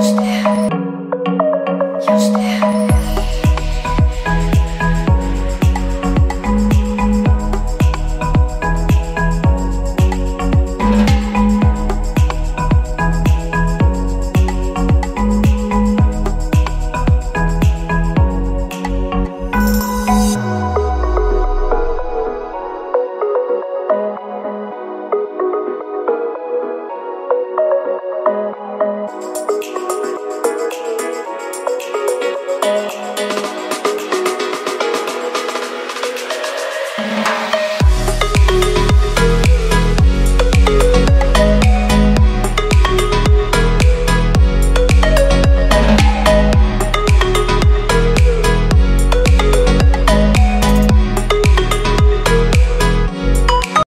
して。よして。